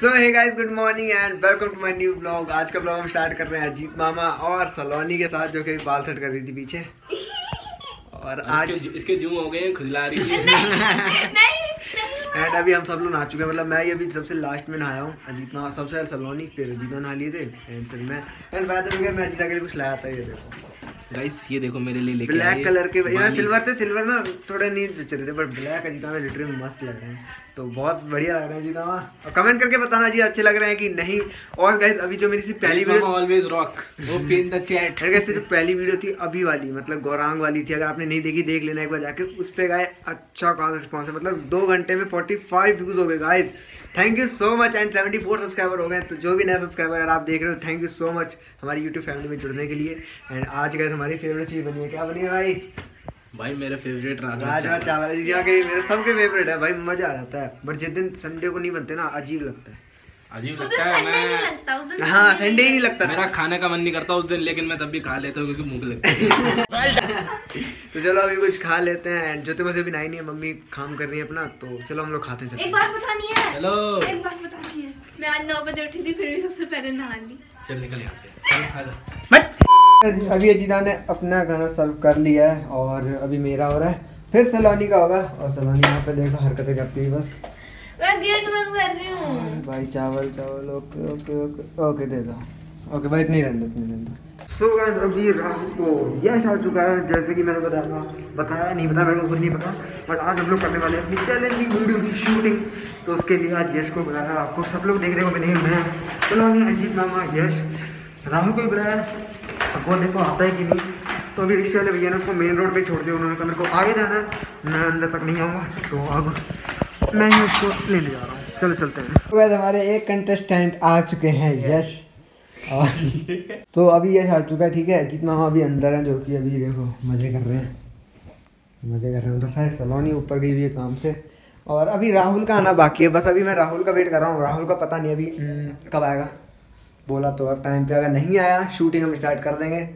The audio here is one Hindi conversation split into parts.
So hey guys good morning and welcome to my new blog आज का ब्लॉग हम स्टार्ट कर रहे हैं अजीत मामा और सलोनी के साथ जो कि बाल सेट कर रही थी पीछे। और आज इसके, जूं हो गए खुजला रही है। एंड अभी हम सब लोग नहा चुके हैं। मतलब मैं ही अभी सबसे लास्ट में नहाया हूँ अजीत मामा सबसे पहले सलोनी फिर अजीत नहा लिए थे एंड फिर मैं एंड वैदर में मैं अजीता के लिए कुछ लाया था ये देखो। गाइस ये देखो मेरे लिए लेके ब्लैक कलर के यार सिल्वर थे सिल्वर ना थोड़े नहीं जच रहे थे बट ब्लैक अजीता में लिटरली मस्त लग रहे हैं। तो बहुत बढ़िया लग रहे हैं अजीता और कमेंट करके बताना जी अच्छे लग रहे हैं कि नहीं? और गाइस अभी जो मेरी सी पहली video always rock open the chat guys जो पहली वीडियो थी अभी वाली मतलब गौरांग वाली थी। अगर आपने नहीं देखी देख लेना एक बार जाके। उस पर गाय अच्छा खासा रिस्पॉन्स है मतलब दो घंटे में 45 व्यूज़ हो गए guys thank you so much and 74 subscriber हो गए। तो जो भी नया सब्सक्राइबर अगर आप देख रहे हो थैंक यू सो मच हमारी यूट्यूब फैमिली में जुड़ने के लिए। एंड आज गाइस हमारी फेवरेट चीज़ बनी है। क्या बनी है भाई? भाई मेरा फेवरेट राजमा राजमा चावल। जी के मेरे सबके फेवरेट है। भाई मज़ा आ जाता है। बट जिस दिन संडे को नहीं बनते ना अजीब लगता है। अजीब लगता है मैं लगता हाँ संडे ही नहीं लगता। मेरा खाने का मन नहीं करता उस दिन लेकिन मैं तब भी खा लेता हूँ क्योंकि भूख लगती है। तो चलो अभी कुछ खा लेते हैं। एंड तो भी नहीं है मम्मी काम कर रही है अपना तो चलो हम लोग खाते हैं एक चलते बात बतानी है। हेलो एक बात बतानी है। मैं आज नौ बजे उठी थी फिर भी सबसे पहले नहा ली। चल निकल यहाँ से। अभी अजीता ने अपना खाना सर्व कर लिया है और अभी मेरा हो रहा है। फिर सलोनी का होगा और सलोनी यहाँ पे देखो हरकतें करती हुई बस। मैं गेट बंद कर रही हूँ। भाई चावल चावल ओके ओके ओके ओके दे दो। ओके भाई इतनी रहने इतनी रहने सो गाइस अभी रात को यश आ चुका है। जैसे कि मैंने बताया बताया नहीं बताया मेरे को खुद नहीं पता। बट आज हम लोग करने वाले हैं अपनी चैलेंजिंग वीडियो की शूटिंग तो उसके लिए आज यश को बुलाया आपको सब लोग देखने को मिलेंगे मैं सलोनी अजीत मामा यश। राहुल को भी बुलाया वो देखो आता है कि नहीं? तो अभी रिक्शे वाले भैया ने उसको मेन रोड पे छोड़ दिया उन्होंने कहा मेरे को आगे जाना है। मैं अंदर तक नहीं आऊँगा तो अब मैं ही उसको लेने जा रहा हूँ। चलो चलते हैं। तो वैसे हमारे एक कंटेस्टेंट आ चुके हैं यश। और तो अभी यश आ चुका है ठीक है? अजीत मामा अभी अंदर हैं जो कि अभी देखो मज़े कर रहे हैं। मज़े कर रहे हैं उधर साइड सलोनी ऊपर गई हुई है काम से। और अभी राहुल का आना बाकी है बस अभी मैं राहुल का वेट कर रहा हूँ। राहुल का पता नहीं अभी हम्म, कब आएगा। बोला तो अब टाइम पे अगर नहीं आया शूटिंग हम स्टार्ट कर देंगे।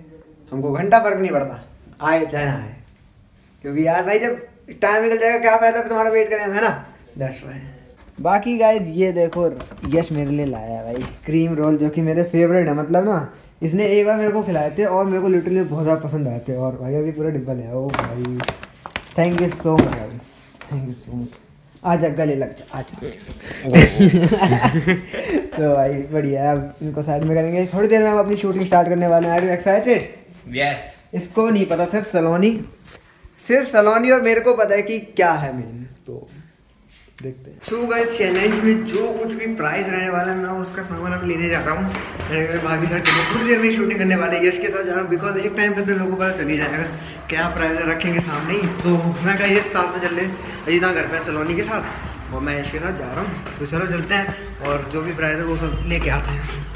हमको घंटा फ़र्क नहीं पड़ता। आए चाहे ना आए। क्योंकि यार भाई जब टाइम निकल जाएगा क्या फ़ायदा तुम्हारा वेट करें है ना? दैट्स वाई बाकी गाइज़ ये देखो यश मेरे लिए लाया है भाई। क्रीम रोल जो कि मेरे फेवरेट है मतलब ना इसने एक बार मेरे को खिलाए थे और मेरे को लिटरली बहुत ज़्यादा पसंद आए थे। और भाई अभी पूरा डिब्बा लिया ओ भाई। थैंक यू सो मच भाई। थैंक यू सो मच आजा गले लग जा आजा तो भाई बढ़िया। अब इनको साइड में करेंगे। थोड़ी देर में हम अपनी शूटिंग स्टार्ट करने वाले हैं। आर यू एक्साइटेड यस इसको नहीं पता सिर्फ़ सलोनी। सिर्फ़ सलोनी और मेरे को पता है कि क्या है मेन तो देखते हैं। सो गाइस चैलेंज में जो कुछ भी प्राइस रहने वाला है मैं उसका सामान अब लेने जा रहा हूँ। मेरे बाकी सारे चलो। थोड़ी देर में शूटिंग करने वाले यश के साथ जा रहा हूँ बिकॉज़ एक टाइम पे तो लोगों को पता चल जाएगा। क्या प्राइस रखेंगे सामने ही? तो मैं कहा यश साथ में चल ले। अजीता घर पे सलोनी के साथ। और मैं इसके साथ जा रहा हूँ। तो चलो चलते हैं और जो भी प्राइस है वो सब लेके आते हैं।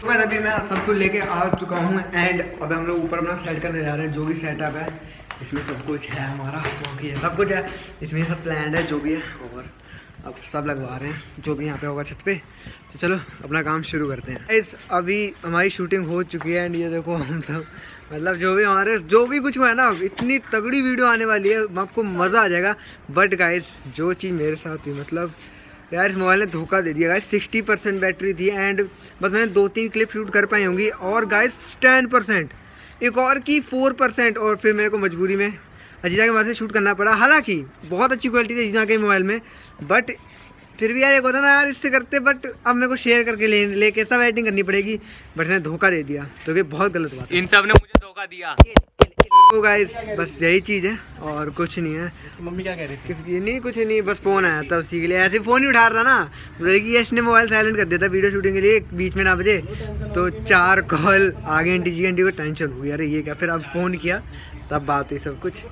तो मैं अभी मैं सब कुछ लेके आ चुका हूँ एंड अब हम लोग ऊपर अपना सेट करने जा रहे हैं, जो भी सेटअप है, इसमें सब कुछ है हमारा क्योंकि है सब कुछ है। इसमें सब प्लान है, जो भी है, और अब सब लगवा रहे हैं, जो भी यहाँ पे होगा छत पे। तो चलो, अपना काम शुरू करते हैं। इस अभी हमारी शूटिंग हो चुकी है एंड ये देखो हम सब मतलब जो भी हमारे, जो भी कुछ हुआ है ना इतनी तगड़ी वीडियो आने वाली है आपको मज़ा आ जाएगा। बट गाइस जो चीज़ मेरे साथ हुई मतलब यार, इस मोबाइल ने धोखा दे दिया। गाइस सिक्सटी परसेंट बैटरी थी एंड बस मैंने दो तीन क्लिप शूट कर पाई होंगी। और गाइस टेन परसेंट एक और की फोर परसेंट और फिर मेरे को मजबूरी में अजीजा के मोबाइल से शूट करना पड़ा हालाँकि बहुत अच्छी क्वालिटी थी अजीजा के मोबाइल में बट फिर भी यार एक होता ना यार इससे करते बट अब मेरे को शेयर करके ले लेके सब एडिटिंग करनी पड़ेगी बट इसने धोखा दे दिया तो ये बहुत गलत बात इन सबने मुझे धोखा दिया तो गाइस बस यही चीज़ है और कुछ नहीं है मम्मी क्या कह रही थी किसकी नहीं कुछ नहीं बस फ़ोन आया था उसी के लिए ऐसे फ़ोन ही उठा रहा था ना बोले कि यश ने मोबाइल साइलेंट कर दिया था वीडियो शूटिंग के लिए बीच में ना बजे तो चार कॉल आगे आंटी जी आंटी को टेंशन हुई अरे ये क्या फिर अब फ़ोन किया तब बात हुई सब कुछ।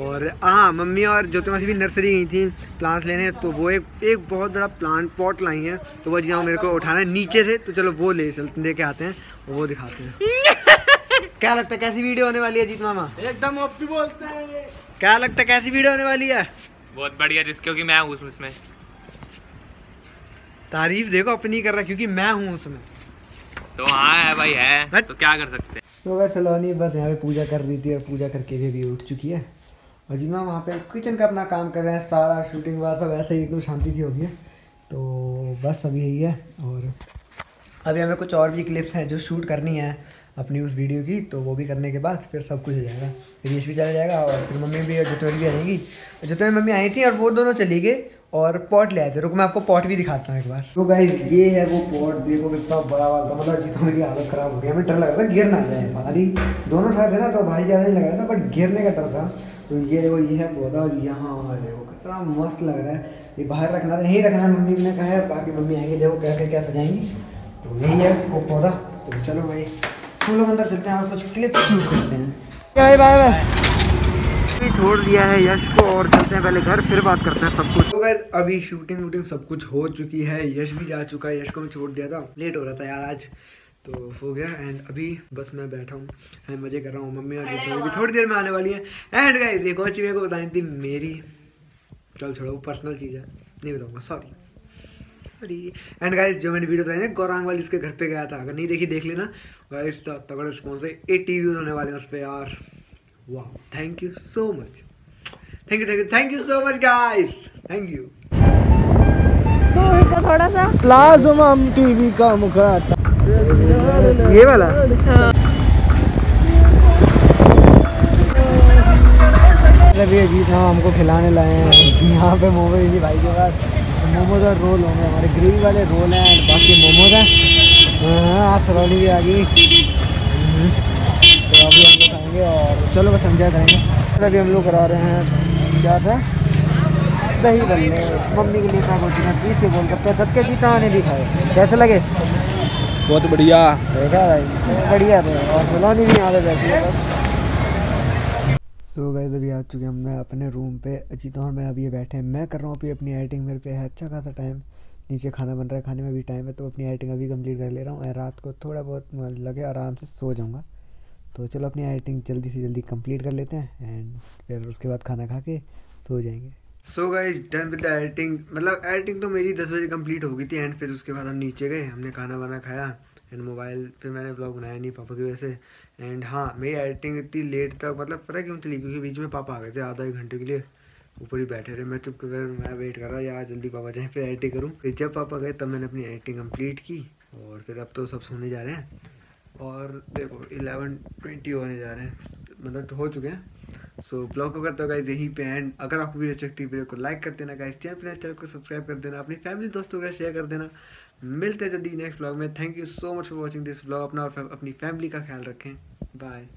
और हाँ मम्मी और जो तुम्हारी भी नर्सरी गई थी प्लांट्स लेने तो वो एक एक बहुत बड़ा प्लांट पॉट लाई हैं। तो वो जाओ मेरे को उठाना है नीचे से तो चलो वो ले चलते लेके आते हैं वो दिखाते हैं। क्या लगता है कैसी वीडियो होने वाली है जीत मामा? एकदम ओपी बोलते हैं। क्या लगता है कैसी वीडियो होने वाली है? बहुत बढ़िया जिस क्योंकि मैं हूँ उसमें। तारीफ़ देखो अपनी कर रहा क्योंकि मैं हूँ उसमें। तो हाँ है भाई है। तो क्या कर सकते हैं? तो अगर सलोनी बस यहाँ पे पूजा कर रही थी और पूजा करके भी अभी उठ चुकी है। और जी मैम, वहाँ पे किचन का अपना काम कर रहे हैं, सारा शूटिंग वाला सब ऐसे ही एकदम शांति सी होगी। है तो बस अभी यही है और अभी हमें कुछ और भी क्लिप्स हैं जो शूट करनी है अपनी उस वीडियो की तो वो भी करने के बाद फिर सब कुछ हो जाएगा। रियश भी चला जाएगा और फिर मम्मी भी और जतोरी भी आ जाएगी। जतोरी मम्मी आई थी और वो दोनों चली गए। और पॉट ले आए थे। रुको, मैं आपको पॉट भी दिखाता हूँ एक बार। तो गाइस ये है वो पॉट देखो कितना बड़ा वाला था। मतलब जीतो मेरी हालत खराब हो गई। हमें डर लग रहा था, गिर ना जाए। भारी। दोनों ठहर थे ना तो भारी ज़्यादा नहीं लग रहा था बट गिरने का डर था। तो ये देखो ये है पौधा और यहाँ देखो, कितना मस्त लग रहा है। ये बाहर रखना था, यहीं रखना मम्मी ने कहा है। बाकी मम्मी आएँगे, देखो कैसे क्या सजाएँगी। तो यही है वो पौधा। तो चलो भाई, हम लोग अंदर चलते हैं और कुछ क्लिप शूट करते हैं। बाय छोड़ दिया है यश को और चलते हैं पहले घर, फिर बात करते हैं सब कुछ। तो गाइस अभी शूटिंग वूटिंग सब कुछ हो चुकी है, यश भी जा चुका है, यश को मैं छोड़ दिया था लेट हो रहा था यार आज। तो हो गया एंड अभी बस मैं बैठा हूँ एंड मज़े कर रहा हूँ, मम्मी और जो भी थोड़ी देर में आने वाली है। एंड गाइस एक और चीज़ मेरे को बतानी थी, मेरी, चल छोड़ो पर्सनल चीज़ है, नहीं बताऊँगा सॉरी सॉरी एंड गाइस जो मैंने वीडियो बताई ना, गौरांग वाली इसके घर पे गया था, अगर नहीं देखी, देख लेना। गाइस तगड़ा रिस्पॉन्स है एट्टी व्यूज़ होने वाले हैं उस पर यार। वाह thank you so much thank you thank you thank you so much guys thank you थोड़ा सा टीवी का मुखाता ये वाला? अजीत हाँ हमको खिलाने लाए हैं। यहाँ पे मोमो जी भाई के पास। मोमोज और रोल होंगे हमारे ग्रेवी वाले रोल हैं, और बाकी मोमोज हैं हाँ सलोनी भी आ गई। तो अभी हम लोग खाएँगे और चलो बस एंजॉय करेंगे। अभी हम लोग करा रहे हैं क्या था? दही बल्ले मम्मी के लिए था कुछ ना पीस के बोल करते तब के जीता आने भी खाए। कैसे लगे? बहुत बढ़िया। देखा भाई बढ़िया थे। और सलोनी भी यहाँ पे बैठी है सो गए अभी आ चुके हैं मैं अपने रूम पे। अजीत और मैं अभी ये बैठे हैं। मैं कर रहा हूँ अभी अपनी एडिटिंग मेरे पे है। अच्छा खासा टाइम नीचे खाना बन रहा है खाने में भी टाइम है तो अपनी एडिटिंग अभी कंप्लीट कर ले रहा हूँ। रात को थोड़ा बहुत लगे आराम से सो जाऊँगा। तो चलो अपनी एडिटिंग जल्दी से जल्दी कंप्लीट कर लेते हैं एंड फिर उसके बाद खाना खा के सो जाएँगे। So guys done with the editing मतलब एडिटिंग तो मेरी दस बजे कंप्लीट हो गई थी एंड फिर उसके बाद हम नीचे गए, हमने खाना वाना खाया एंड मोबाइल फिर मैंने ब्लॉग बनाया नहीं पापा की वजह से। एंड हाँ मेरी एडिटिंग इतनी लेट तक मतलब पता क्यों चली? क्योंकि बीच में पापा आ गए थे आधा एक घंटे के लिए, ऊपर ही बैठे रहे। मैं चुप कर मैं वेट कर रहा, यार, जल्दी पापा जाए, फिर एडिटिंग करूँ। फिर जब पापा गए, तब मैंने अपनी एडिटिंग कंप्लीट की और फिर अब तो सब सोने जा रहे हैं। और देखो इलेवन ट्वेंटी होने जा रहे हैं। मतलब हो चुके हैं। सो ब्लॉग को करते हो गाइज़ यहीं पे एंड अगर आपको वीडियो अच्छी लगती है वीडियो को लाइक कर देना गाइज़ चैनल पर चैनल को सब्सक्राइब कर देना। अपनी फैमिली दोस्तों के साथ शेयर कर देना। मिलते हैं जल्दी नेक्स्ट ब्लॉग में। Thank you so much for watching this blog अपना और अपनी फैमिली का ख्याल रखें। बाय